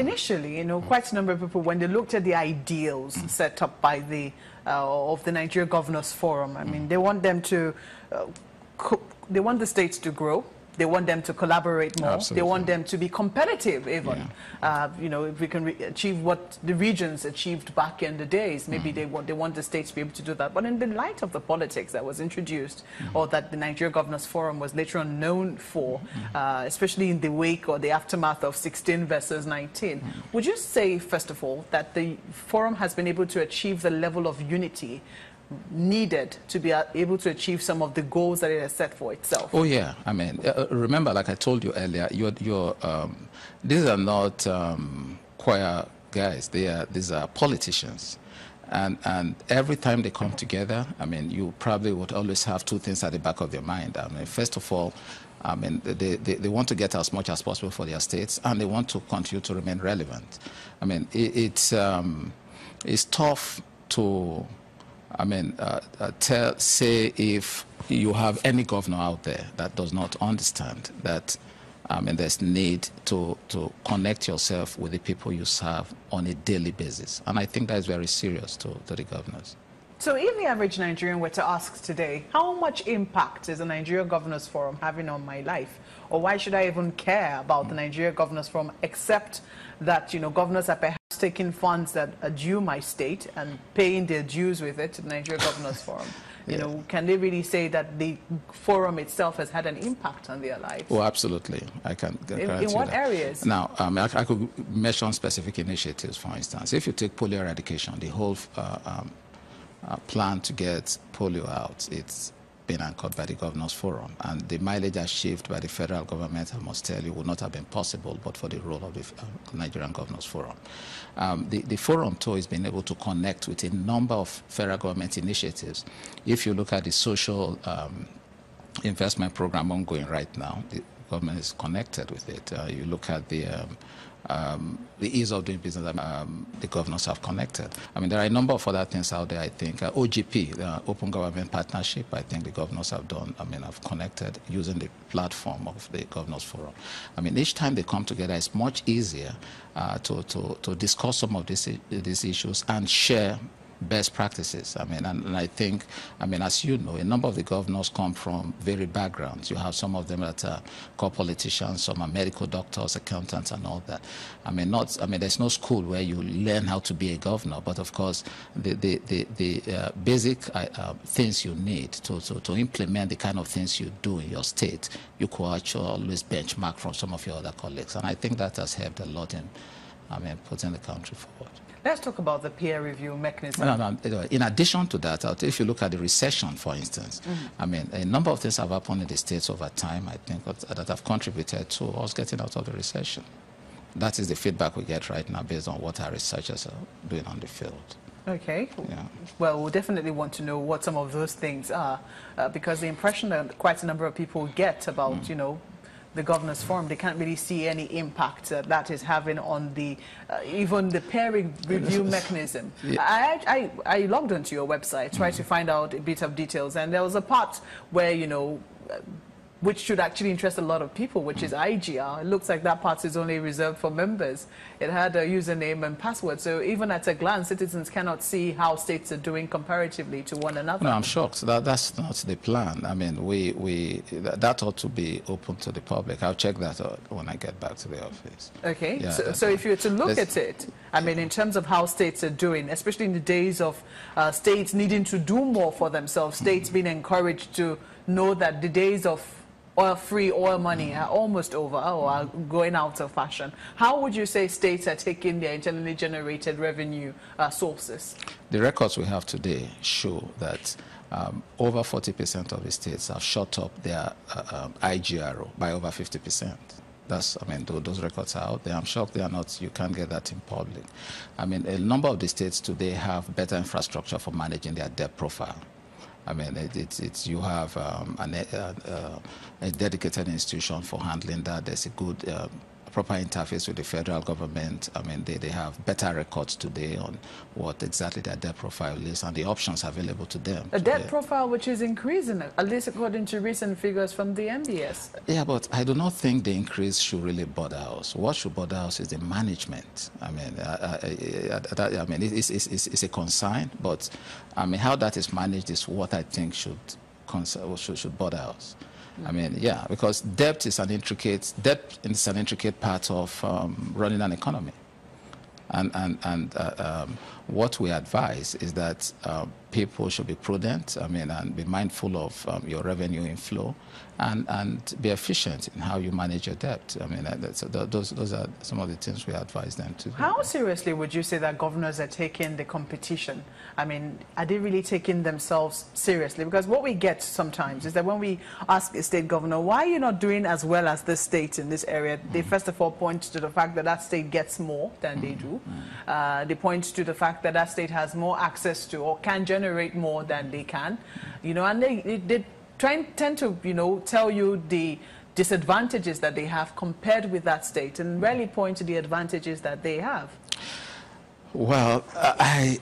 Initially, you know, quite a number of people, when they looked at the ideals set up by the uh, of the Nigeria Governors Forum, I mean, they want them to, uh, they want the states to grow, they want them to collaborate more. Absolutely. They want them to be competitive even. Yeah. Uh, you know, if we can achieve what the regions achieved back in the days, maybe mm. they, want, they want the states to be able to do that. But in the light of the politics that was introduced mm. or that the Nigeria Governors Forum was later on known for, mm. uh, especially in the wake or the aftermath of 16 versus 19, would you say, first of all, that the forum has been able to achieve the level of unity needed to be able to achieve some of the goals that it has set for itself. Oh yeah, I mean, uh, uh, remember, like I told you earlier, you're, you're, um, these are not um, choir guys. They are these are politicians. And, and every time they come together, I mean, you probably would always have two things at the back of your mind. I mean, first of all, I mean, they, they, they want to get as much as possible for their states, and they want to continue to remain relevant. I mean, it, it's, um, it's tough to I mean, uh, uh, tell, say if you have any governor out there that does not understand that I mean, there's need to, to connect yourself with the people you serve on a daily basis. And I think that is very serious to, to the governors. So if the average Nigerian were to ask today, how much impact is the Nigeria Governors Forum having on my life? Or why should I even care about the Nigeria Governors Forum except that, you know, governors are perhaps taking funds that are due my state and paying their dues with it to the Nigeria Governors Forum. You yeah. know, can they really say that the forum itself has had an impact on their lives? Oh, absolutely. I can. In, in what that. areas? Now, um, I, I, could mention specific initiatives. For instance, if you take polio eradication, the whole uh, um, uh, plan to get polio out, it's been anchored by the Governors Forum. And the mileage achieved by the federal government, I must tell you, would not have been possible but for the role of the uh, Nigerian Governors Forum. Um, the, the forum, too, has been able to connect with a number of federal government initiatives. If you look at the social um, investment program ongoing right now, the government is connected with it. Uh, you look at the um, um, the ease of doing business, um, the governors have connected. I mean, there are a number of other things out there, I think. Uh, OGP, the Open Government Partnership, I think the governors have done, I mean, have connected using the platform of the Governors Forum. I mean, each time they come together, it's much easier uh, to, to, to discuss some of these, these issues and share best practices. I mean, and, and, I think, I mean, as you know, a number of the governors come from varied backgrounds. You have some of them that are core politicians, some are medical doctors, accountants, and all that. I mean, not, I mean, there's no school where you learn how to be a governor, but of course, the, the, the, the uh, basic uh, uh, things you need to, to, to implement the kind of things you do in your state, you could actually always benchmark from some of your other colleagues. And I think that has helped a lot in, I mean, putting the country forward. Let's talk about the peer review mechanism. No, no, in addition to that, if you look at the recession, for instance, mm -hmm. I mean, a number of things have happened in the States over time, I think, that have contributed to us getting out of the recession. That is the feedback we get right now based on what our researchers are doing on the field. Okay. Yeah. Well, we'll definitely want to know what some of those things are, uh, because the impression that quite a number of people get about, mm. you know, the governors forum, they can't really see any impact uh, that is having on the uh, even the peer review mechanism. Yeah. I, I, I logged onto your website, tried mm. to find out a bit of details, and there was a part where you know which should actually interest a lot of people, which is IGR. It looks like that part is only reserved for members. It had a username and password, so even at a glance, citizens cannot see how states are doing comparatively to one another. No, I'm shocked. That, that's not the plan. I mean, we, we, that ought to be open to the public. I'll check that out when I get back to the office. Okay, yeah, so, so if you were to look at it, I mean, in terms of how states are doing, especially in the days of uh, states needing to do more for themselves, states mm -hmm. being encouraged to know that the days of oil-free oil money are almost over or are going out of fashion. How would you say states are taking their internally generated revenue uh, sources? The records we have today show that um, over 40% of the states have shot up their uh, um, IGRO by over 50%. That's, I mean, those records are out there. I'm shocked they are not, you can't get that in public. I mean, a number of the states today have better infrastructure for managing their debt profile. I mean, it, it's, it's, you have um, an, uh, uh, a dedicated institution for handling that. There's a good uh, proper interface with the federal government. I mean, they, they have better records today on what exactly their debt profile is and the options available to them. A debt profile which is increasing, at least according to recent figures from the NBS. Yeah, but I do not think the increase should really bother us. What should bother us is the management. I mean, I, I, I, I mean, it's, it's, it's, it's, a concern, but I mean, how that is managed is what I think should, concern. should, should bother us. I mean, yeah, because debt is an intricate debt is an intricate part of um, running an economy, and and and uh, um, what we advise is that uh, people should be prudent. I mean, and be mindful of um, your revenue inflow, and and be efficient in how you manage your debt. I mean, those those are some of the things we advise them to. How seriously would you say that governors are taking the competition? I mean, are they really taking themselves seriously? Because what we get sometimes is that when we ask a state governor, why are you not doing as well as this state in this area? They first of all point to the fact that that state gets more than they do. Uh, they point to the fact that that state has more access to or can generate more than they can. You know, and they, they try, tend to, you know, tell you the disadvantages that they have compared with that state and rarely point to the advantages that they have. Well, I,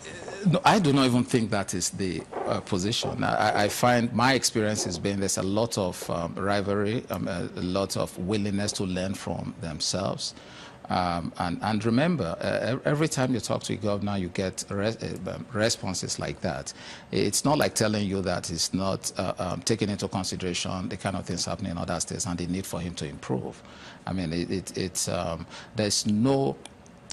no, I do not even think that is the uh, position. I, I, find my experience has been there's a lot of um, rivalry, um, a, a, lot of willingness to learn from themselves. Um, and, and, remember, uh, every time you talk to a governor, you get res uh, um, responses like that. It's not like telling you that it's not uh, um, taking into consideration the kind of things happening in other states and the need for him to improve. I mean, it, it, it's, um, there's no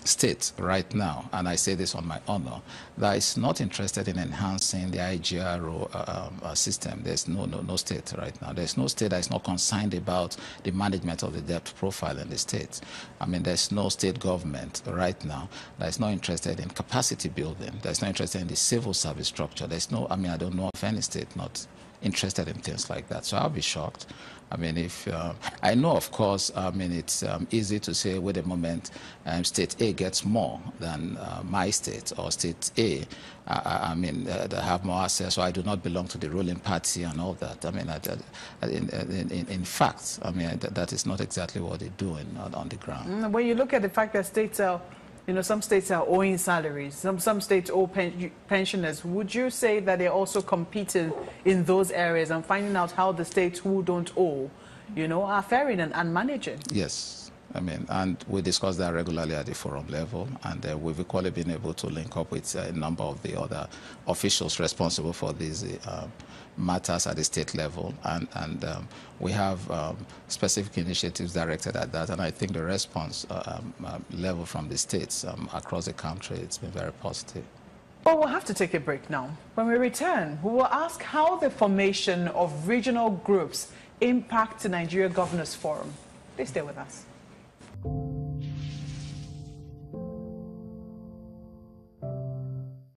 state right now, and I say this on my honor, that is not interested in enhancing the IGRO uh, um, uh, system. There's no, no, no state right now. There's no state that is not concerned about the management of the debt profile in the state. I mean, there's no state government right now that is not interested in capacity building. That's not interested in the civil service structure. There's no, I mean, I don't know of any state not interested in things like that. So I'll be shocked. I mean, if uh, I know, of course, I mean, it's um, easy to say, wait a moment, um, state A gets more than uh, my state, or state A, I, I mean, uh, they have more access, so I do not belong to the ruling party and all that. I mean, in, in, in, fact, I mean, that, is not exactly what they're doing on the ground. Mm, when you look at the fact that states are you know, some states are owing salaries. Some, some states owe pen pensioners. Would you say that they're also competing in those areas and finding out how the states who don't owe, you know, are faring and, and managing? Yes. I mean, and we discuss that regularly at the forum level, and uh, we've equally been able to link up with a number of the other officials responsible for these uh, matters at the state level, and, and um, we have um, specific initiatives directed at that, and I think the response uh, um, uh, level from the states um, across the country, it's been very positive. Well, we'll have to take a break now. When we return, we will ask how the formation of regional groups impact the Nigeria Governors Forum. Please stay with us.